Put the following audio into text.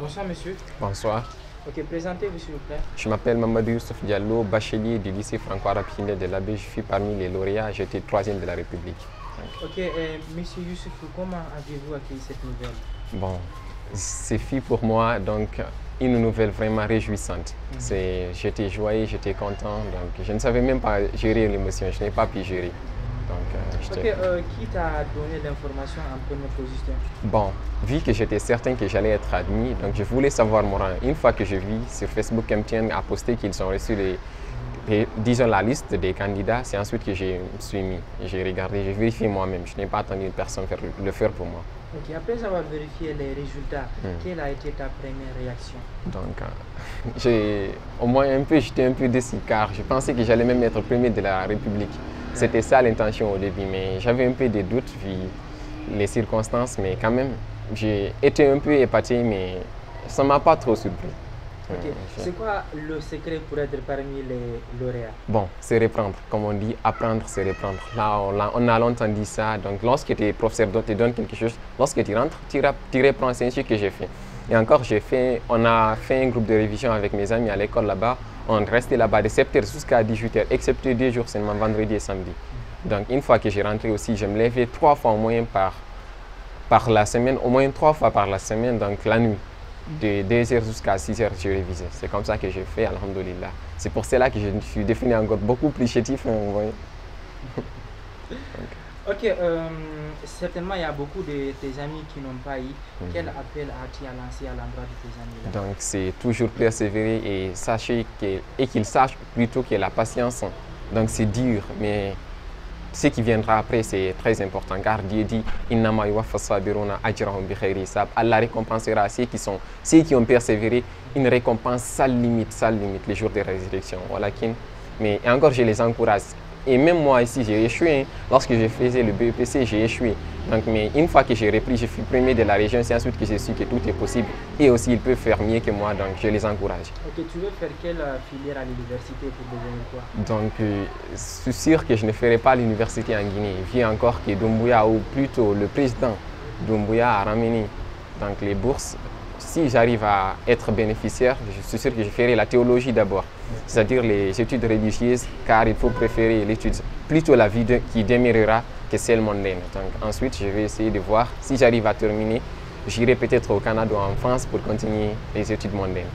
Bonsoir monsieur. Bonsoir. Ok, présentez-vous s'il vous plaît. Je m'appelle Mamadou Youssouf Diallo, bachelier du lycée franco-arabe de l'Abbé. Je suis parmi les lauréats, j'étais troisième de la République. Ok, euh, monsieur Youssouf, comment avez-vous accueilli cette nouvelle? Bon, c'est fut pour moi donc une nouvelle vraiment réjouissante. C'est, J'étais joyeux, j'étais content, donc je ne savais même pas gérer l'émotion, je n'ai pas pu gérer. Donc, euh, euh, qui t'a donné l'information en première position? Bon, vu que j'étais certain que j'allais être admis, donc je voulais savoir mon rang. Une fois que je vis sur Facebook, MTN a posté qu'ils ont reçu les, les- disons la liste des candidats, c'est ensuite que je me suis mis. J'ai regardé, j'ai vérifié moi-même. Je n'ai pas attendu une personne faire le- le faire pour moi. Ok, après avoir vérifié les résultats, Hmm. quelle a été ta première réaction? Donc, euh, j'ai au moins un peu, j'étais un peu déçu car je pensais que j'allais même être premier de la République. C'était ça l'intention au début, mais j'avais un peu des doutes vu les circonstances, mais quand même, j'ai été un peu épaté, mais ça ne m'a pas trop surpris. Ok, je- c'est quoi le secret pour être parmi les lauréats? Bon, c'est reprendre. Comme on dit, apprendre, c'est reprendre. Là, on, l'a- on a longtemps dit ça. Donc, lorsque tes professeurs don- te donnent quelque chose, lorsque tu rentres, tu, tu reprends. C'est ainsi que j'ai fait. Et encore, j'ai fait, on a fait un groupe de révision avec mes amis à l'école là-bas. On restait là-bas de 7h jusqu'à 18h, excepté deux jours seulement, vendredi et samedi. Donc, une fois que j'ai rentré aussi, je me levais trois fois au moins par, par la semaine, au moins trois fois par la semaine, donc la nuit. De 2h jusqu'à 6h, je révisais. C'est comme ça que j'ai fait, alhamdoulilah. C'est pour cela que je suis défini encore beaucoup plus chétif. hein, vous voyez. Ok, euh, certainement il y a beaucoup de tes amis qui n'ont pas eu. Mhm. Quel appel as-tu à lancer à l'endroit de tes amis là? Donc, c'est toujours persévérer et sachez que, et qu'ils sachent plutôt que la patience. Donc, c'est dur, mais ce qui viendra après, c'est très important. Car Dieu dit Innama ajrahum bi. Allah récompensera ceux qui, sont, ceux qui ont persévéré une récompense sans limite, sans limite, les jours de résurrection. Walakin. Mais encore, je les encourage. Et même moi ici, j'ai échoué. hein. Lorsque je faisais le BEPC, j'ai échoué. Donc, mais une fois que j'ai repris, je suis premier de la région. C'est ensuite que j'ai su que tout est possible. Et aussi, ils peuvent faire mieux que moi. Donc, je les encourage. Ok, tu veux faire quelle euh, filière à l'université pour devenir quoi? Donc, euh, je suis sûr que je ne ferai pas l'université en Guinée. Vu encore que Doumbouya, ou plutôt le président Doumbouya a ramené donc, les bourses. Si j'arrive à être bénéficiaire, je suis sûr que je ferai la théologie d'abord, c'est-à-dire les études religieuses, car il faut préférer l'étude, plutôt la vie qui demeurera que celle mondaine. Donc, ensuite, je vais essayer de voir si j'arrive à terminer. J'irai peut-être au Canada ou en France pour continuer les études mondaines.